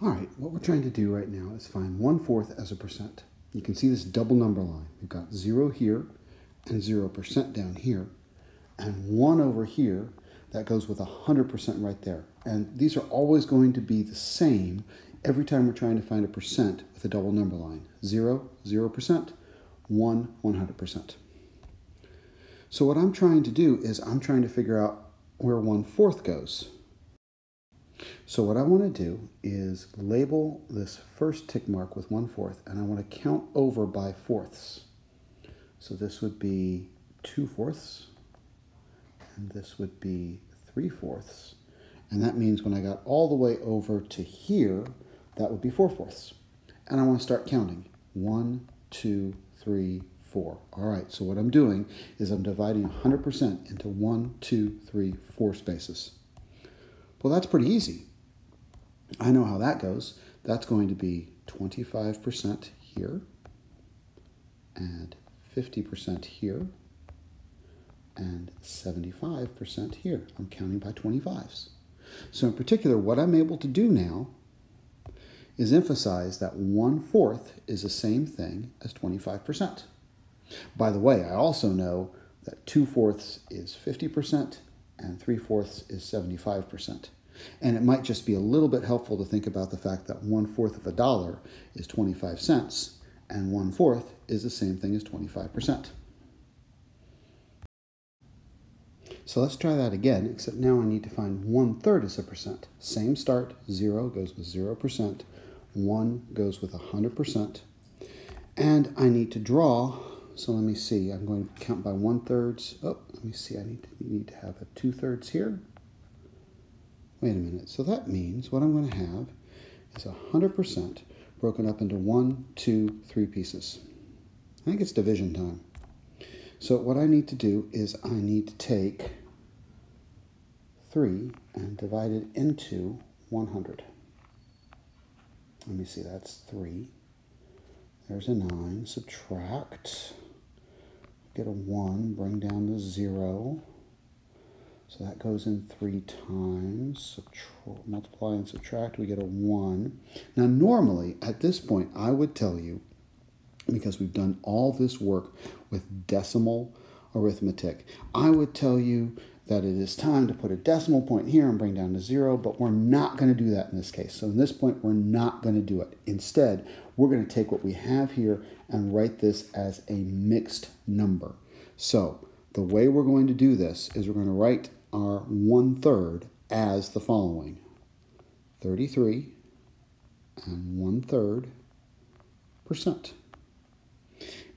All right, what we're trying to do right now is find one fourth as a percent. You can see this double number line. We've got zero here and 0% down here, and one over here that goes with 100% right there. And these are always going to be the same every time we're trying to find a percent with a double number line. 0, 0%, 1, 100%. So what I'm trying to do is I'm trying to figure out where 1 fourth goes. So what I want to do is label this first tick mark with 1 fourth, and I want to count over by fourths. So this would be 2 fourths, and this would be 3 fourths. And that means when I got all the way over to here, that would be 4 fourths. And I want to start counting. 1, 2, 3, 4. All right, so what I'm doing is I'm dividing 100% into 1, 2, 3, 4 spaces. Well, that's pretty easy. I know how that goes. That's going to be 25% here and 50% here and 75% here. I'm counting by 25s. So in particular, what I'm able to do now is emphasize that 1 fourth is the same thing as 25%. By the way, I also know that 2 fourths is 50% and 3 fourths is 75%. And it might just be a little bit helpful to think about the fact that one fourth of a dollar is 25 cents and one fourth is the same thing as 25%. So let's try that again, except now I need to find one third as a percent. Same start, 0 goes with 0%, 1 goes with 100%, and I need to draw, so let me see, I'm going to count by 1 thirds. Oh, let me see, I need to, need to have a 2 thirds here. Wait a minute, so that means what I'm going to have is 100% broken up into one, two, three pieces. I think it's division time. So what I need to do is I need to take 3 and divide it into 100. Let me see, that's 3. There's a 9. Subtract. Get a 1. Bring down the 0. So that goes in 3 times. Subtra multiply and subtract. We get a 1. Now normally, at this point, I would tell you because we've done all this work with decimal arithmetic. I would tell you that it is time to put a decimal point here and bring down to zero, but we're not going to do that in this case. So in this point, we're not going to do it. Instead, we're going to take what we have here and write this as a mixed number. So the way we're going to do this is we're going to write our one third as the following 33 and one third percent.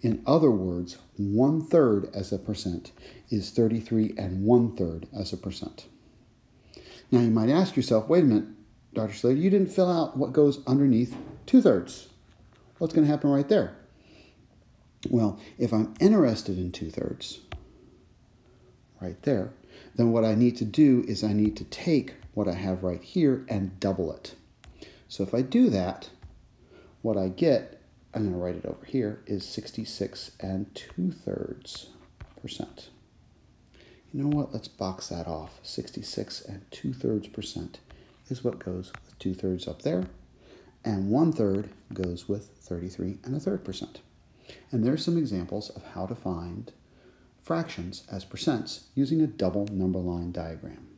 In other words, one third as a percent is 33 and one third as a percent. Now you might ask yourself, wait a minute, Dr. Schlatter, you didn't fill out what goes underneath two thirds. What's going to happen right there? Well, if I'm interested in two thirds, right there, then what I need to do is I need to take what I have right here and double it. So if I do that, what I get I'm going to write it over here, is 66 and 2 thirds percent. You know what? Let's box that off. 66 and 2 thirds percent is what goes with 2 thirds up there, and 1 third goes with 33 and a third percent. And there's some examples of how to find fractions as percents using a double number line diagram.